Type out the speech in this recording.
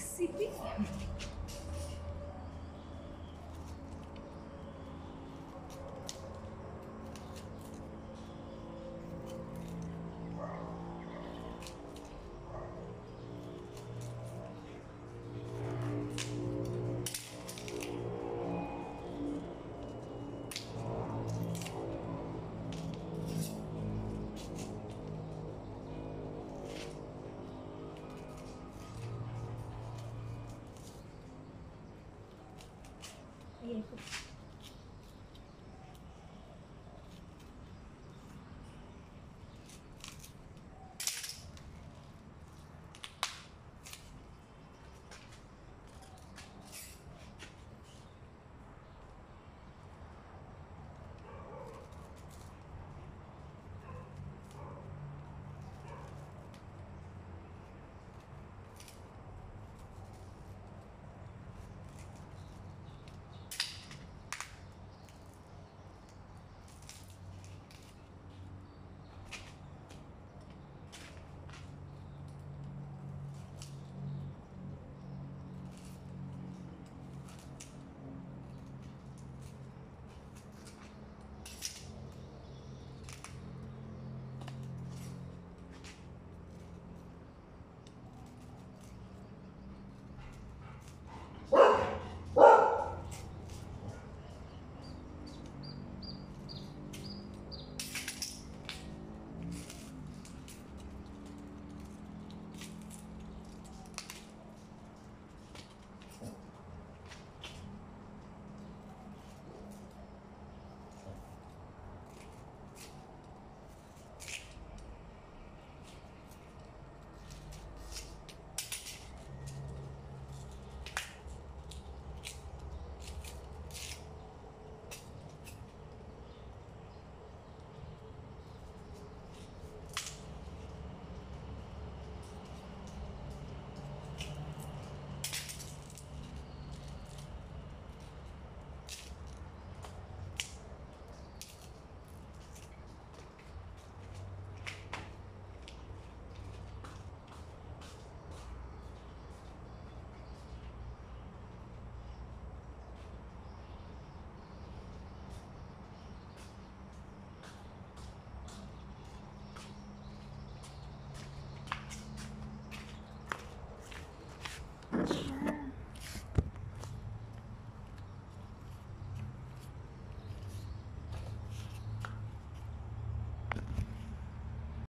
Mississippi. Ayan po.